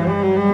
Música